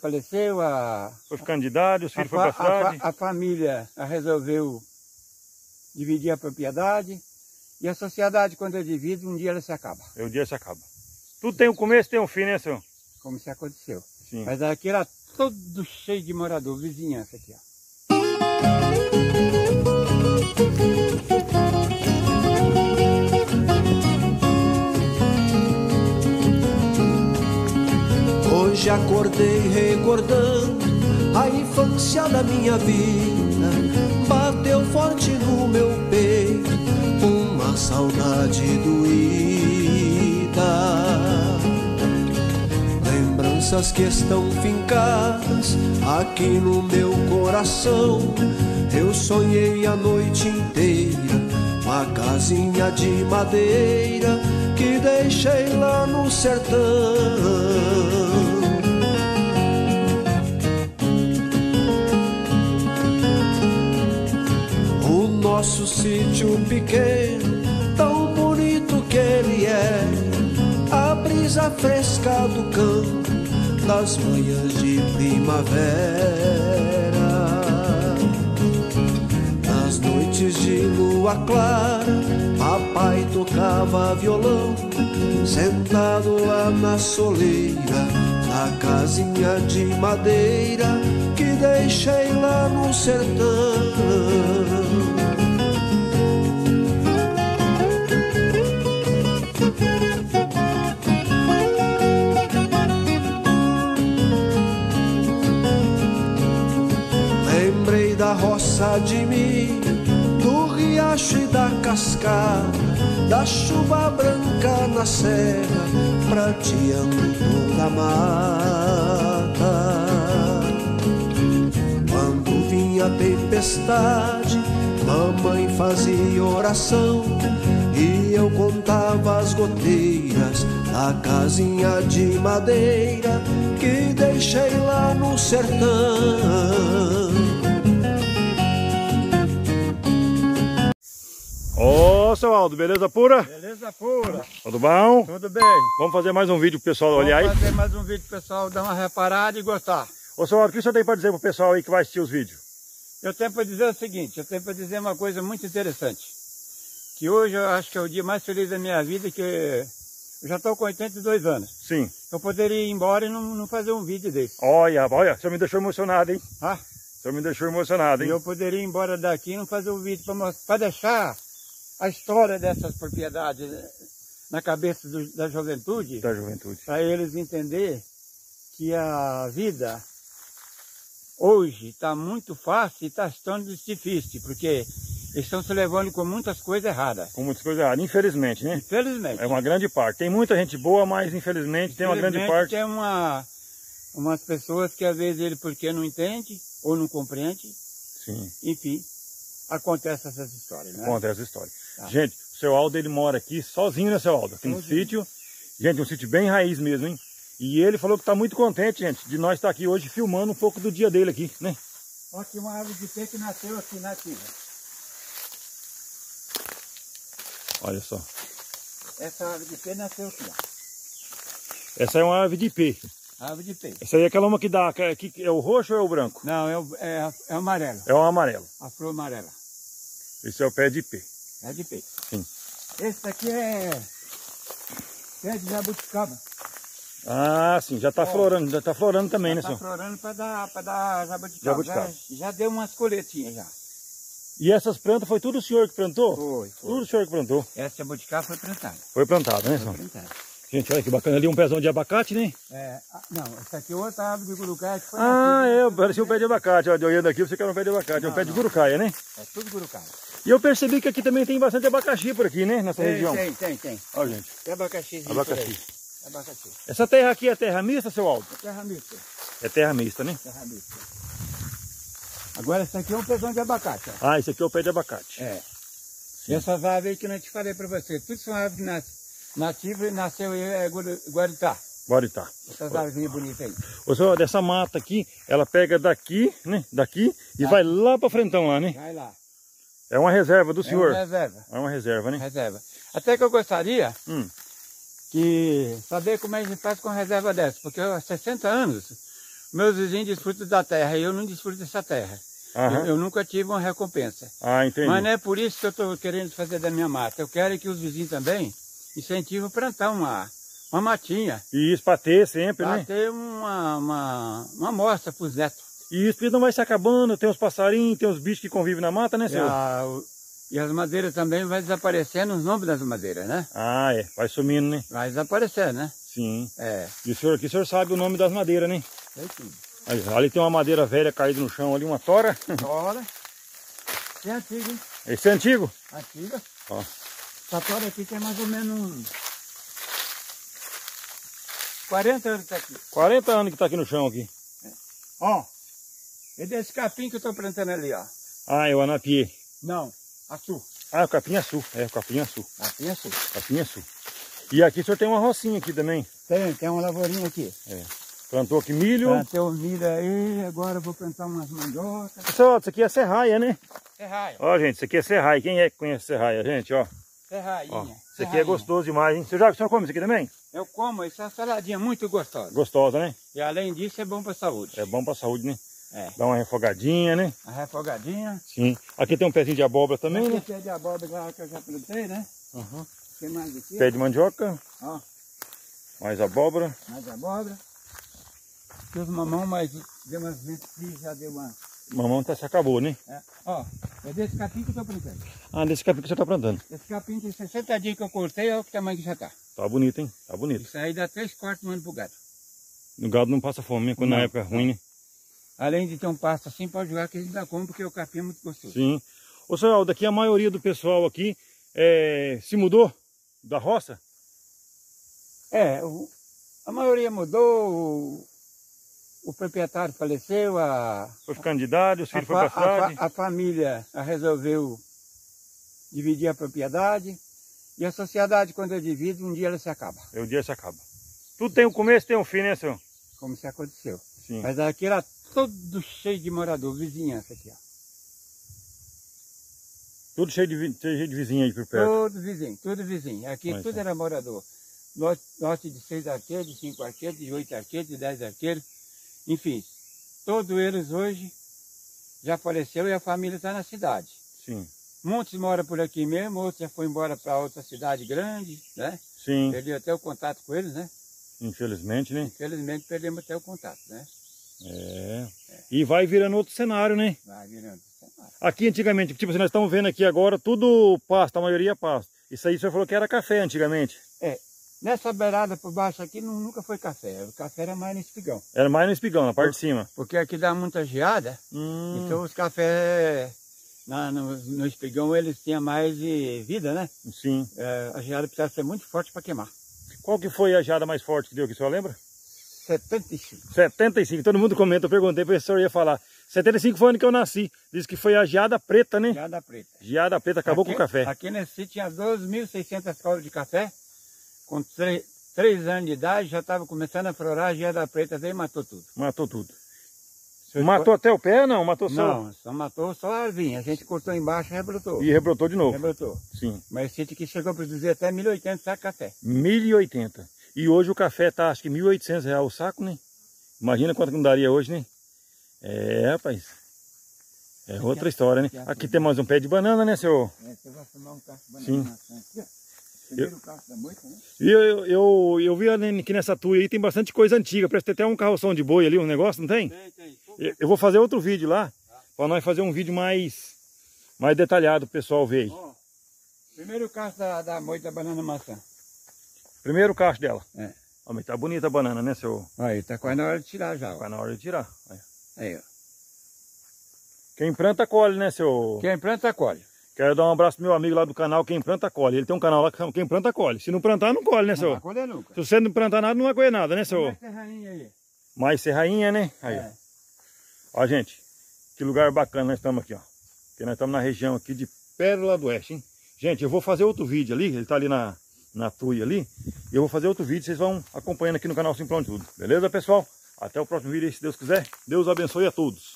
Faleceu, a, Foi ficando de idade, os a, filhos pra a, cidade. fa- a família resolveu dividir a propriedade e a sociedade, quando é divide, um dia ela se acaba, E o dia se acaba. Tudo tem um começo tem um fim, né, senhor? como se aconteceu. Sim. Mas aqui era todo cheio de morador, vizinhança aqui, ó. Acordei recordando a infância da minha vida. Bateu forte no meu peito uma saudade doída. Lembranças que estão fincadas aqui no meu coração. Eu sonhei a noite inteira uma casinha de madeira que deixei lá no sertão. Sítio pequeno, tão bonito que ele é, a brisa fresca do campo, das manhãs de primavera. Nas noites de lua clara, papai tocava violão, sentado lá na soleira, na casinha de madeira que deixei lá no sertão. Da de mim, do riacho e da cascata, da chuva branca na serra, prateando toda a mata. Quando vinha a tempestade, mamãe fazia oração e eu contava as goteiras da casinha de madeira que deixei lá no sertão. Seu Aldo, beleza pura? Beleza pura, Tudo bom? tudo bem. Vamos fazer mais um vídeo pro pessoal olhar aí. Vamos fazer mais um vídeo pro pessoal dar uma reparada e gostar. Ô, seu Aldo, o que o senhor tem pra dizer pro pessoal aí que vai assistir os vídeos? Eu tenho para dizer o seguinte, eu tenho para dizer uma coisa muito interessante. Que hoje eu acho que é o dia mais feliz da minha vida, que eu já estou com 82 anos. Sim. Eu poderia ir embora e não, não fazer um vídeo desse. Olha, olha, o senhor me deixou emocionado, hein? Ah, O senhor me deixou emocionado, e hein? eu poderia ir embora daqui e não fazer um vídeo para deixar a história dessas propriedades eh, na cabeça do- da juventude, Da juventude. para eles entenderem que a vida hoje está muito fácil e está estando difícil, porque eles estão se levando com muitas coisas erradas. Com muitas coisas erradas, infelizmente, né? Infelizmente. É uma grande parte. Tem muita gente boa, mas infelizmente tem uma grande Infelizmente, parte. Tem uma, umas pessoas que às vezes ele porque não entende ou não compreende, Sim, enfim, acontece essas histórias, né? conta essa história. Tá. Gente, o seu Aldo, ele mora aqui sozinho, né, seu Aldo? Aqui no sítio. Gente, um sítio bem raiz mesmo, hein? E ele falou que tá muito contente, gente, de nós estar aqui hoje filmando um pouco do dia dele aqui, né? Olha aqui uma árvore de pé que nasceu aqui nativa. Olha só. Essa árvore de pé nasceu aqui, ó. Essa é uma árvore de ipê. De pé. Essa aí é aquela uma que dá, que, que é o roxo ou é o branco? Não, é o, é, é o amarelo. É o amarelo. A flor amarela. Esse é o pé de ipê. É de pé. Sim. Esse aqui é pé de jabuticaba. Ah, sim, já tá Ó. florando, já tá florando também, né, Tá senhor? florando para dar, pra dar jabuticaba. Jabuticaba. Já, já deu umas colhetinhas já. E essas plantas foi tudo o senhor que plantou? Foi, foi. Tudo o senhor que plantou. Essa jabuticaba foi plantada. Foi plantado, né, senhor? plantada. Gente, olha que bacana ali, um pezão de abacate, né? É, ah, não, essa aqui é outra árvore de gurucaia que foi Ah, é, parecia um pé de abacate. Ó, olhando aqui, você quer um pé de abacate. é um Não, pé de não. gurucaia, né? É tudo gurucaia. E eu percebi que aqui também tem bastante abacaxi por aqui, né? Nessa Tem, região. tem, tem, tem. Ó, gente. Tem abacaxi. Abacaxi. Abacaxi. Essa terra aqui é terra mista, seu Aldo? É terra mista. É terra mista, né? Terra mista. Agora essa aqui é um pezão de abacate, ó. Ah, esse aqui é o pé de abacate. É. E essas árvores aí que eu não te falei pra você, tudo são árvores nas- nativas e nasceu é Guari- Guaritá. Bora tá. Essas árvores bonitas aí. Ô, senhor, dessa mata aqui, ela pega daqui, né? Daqui e vai lá pra frentão lá, né? Vai lá. É uma reserva do É senhor. uma reserva. É uma reserva, né? Reserva. Até que eu gostaria Hum. que saber como é que a gente faz com uma reserva dessa, porque eu, há 60 anos Meus vizinhos desfrutam da terra e eu não desfruto dessa terra. Eu, eu, nunca tive uma recompensa. Ah, entendi. Mas não é por isso que eu estou querendo fazer da minha mata. Eu quero que os vizinhos também incentivam a plantar uma, uma matinha. E isso para ter sempre, pra né? Para ter uma, uma, uma amostra para os netos. E isso não vai se acabando, tem os passarinhos, tem os bichos que convivem na mata, né, senhor? E, a, e as madeiras também vai desaparecendo os nomes das madeiras, né? Ah, é. Vai sumindo, né? Vai desaparecendo, né? Sim. É. E o senhor aqui, o senhor sabe o nome das madeiras, né? Sei tudo. Ali, ali tem uma madeira velha caída no chão ali, uma tora. Tora. Esse é antigo, hein? Esse é antigo? Antiga. Ó. Essa tora aqui tem mais ou menos uns 40 anos que tá aqui. 40 anos que tá aqui no chão aqui. É. Ó. É desse capim que eu tô plantando ali, ó. Ah, é o anapiê. Não, açu. Ah, o capim açu. É, o capim açu. Capim açu. Capim açu. E aqui o senhor tem uma rocinha aqui também. Tem, tem uma lavourinha aqui. É. Plantou aqui milho. Plantei o milho aí, agora eu vou plantar umas mandiocas. Pessoal, isso aqui é serraia, né? Serraia. Ó, gente, isso aqui é serraia. Quem é que conhece serraia, gente, ó? Ó isso aqui é gostoso demais, hein? Você já o senhor come isso aqui também? Eu como, isso é uma saladinha muito gostosa. Gostosa, né? E além disso é bom para a saúde. É bom para a saúde, né? É. Dá uma refogadinha, né? Uma refogadinha. Sim. Aqui tem um pezinho de abóbora também, aqui né? Pé de abóbora que eu já plantei, né? Uhum. Tem mais aqui. Pé de mandioca. Ó. Mais abóbora. Mais abóbora. Os mamão, mas deu umas vezes já deu uma... Mamão tá, se acabou, né? É. Ó, é desse capim que eu tô plantando. Ah, desse capim que você tá plantando. Esse capim tem 60 dias que eu cortei, olha o tamanho que já tá. Tá bonito, hein? Tá bonito. Isso aí dá três quartos no ano pro gado. O gado não passa fome, né? Quando na Não. época é ruim, né? Além de ter um pasto assim, pode jogar que a gente dá como, porque o capim é muito gostoso. Sim. Ô, senhor Aldo, aqui a maioria do pessoal aqui é, se mudou da roça? É, o- a maioria mudou, o, proprietário faleceu, a, Foi ficando de idade, os a, filhos foram pra a cidade? a família resolveu dividir a propriedade. E a sociedade, quando é divide, um dia ela se acaba, E o dia se acaba. Tudo tem um começo tem um fim, né, senhor? como se aconteceu. Sim. Mas aqui era todo cheio de morador, vizinhança aqui, ó. Tudo cheio de, cheio de vizinho aí por perto. Todo vizinho, tudo vizinho. Aqui Mas, tudo é. era morador. Lote, lote de seis arqueiros, de cinco arqueiros, de oito arqueiros, de dez arqueiros. Enfim, todos eles hoje já faleceu e a família está na cidade. Sim. Muitos moram por aqui mesmo, outros já foram embora para outra cidade grande, né? Sim. Perdi até o contato com eles, né? Infelizmente, né? Infelizmente perdemos até o contato, né? É. E vai virando outro cenário, né? Vai virando. Aqui antigamente, tipo assim, nós estamos vendo aqui agora tudo pasto, a maioria é pasto. Isso aí o senhor falou que era café antigamente. Nessa beirada por baixo aqui nu- nunca foi café. O café era mais no espigão. Era mais no espigão, na parte de cima. Porque aqui dá muita geada, Hum, Então os cafés na- no, no espigão eles tinham mais de vida, né? sim. É, a geada precisava ser muito forte para queimar. Qual que foi a geada mais forte que deu aqui, o senhor lembra? 75. 75, todo mundo comenta, eu perguntei o senhor ia falar. 75 foi o ano que eu nasci. Diz que foi a geada preta, né? Geada preta. Geada preta acabou aqui, com o café. Aqui nesse sítio tinha 12.600 caules de café. Com 3, anos de idade já estava começando a florar, a geada preta e matou tudo. Matou tudo. Matou até o pé, não? Matou só. Não, só matou só a arvinha. A gente cortou embaixo e rebrotou. E rebrotou de novo. Rebrotou. Sim. Mas esse que chegou a produzir até 1.080 sacos de café. 1.080. E hoje o café tá acho que 1.800 reais o saco, né? Imagina quanto que não daria hoje, né? É, rapaz. É outra história, né? Aqui tem mais um pé de banana, né, senhor? É, você vai fumar um cacho de Sim. Aqui. Primeiro cacho da moita, né? E eu, eu, eu vi ali que nessa tuia aí tem bastante coisa antiga. Parece que tem até um carroção de boi ali, um negócio, não tem? Tem, tem. Eu eu vou fazer outro vídeo lá, para nós fazer um vídeo mais, mais detalhado, pro pessoal ver aí. Ó, primeiro cacho da, da moita da banana maçã. Primeiro cacho dela. É. Ó, mas tá bonita a banana, né, senhor? Aí, tá quase na hora de tirar já, ó. Vai na hora de tirar. Aí. Aí, ó. Quem planta, colhe, né, senhor? Quem planta, colhe. Quero dar um abraço pro meu amigo lá do canal, Quem Planta Colhe. Ele tem um canal lá que chama Quem Planta Colhe. Se não plantar, não colhe, né, Não senhor? vai colher nunca. Se você não plantar nada, não vai colher nada, né, senhor? Essa rainha aí. Mais serrainha, né? Aí, É. ó. Gente, que lugar bacana nós estamos aqui, ó. Porque nós estamos na região aqui de Pérola do Oeste, hein? Gente, eu vou fazer outro vídeo ali, ele tá ali na, na tuia ali. E eu vou fazer outro vídeo, vocês vão acompanhando aqui no canal Simplão de Tudo. Beleza, pessoal? Até o próximo vídeo aí, se Deus quiser. Deus abençoe a todos.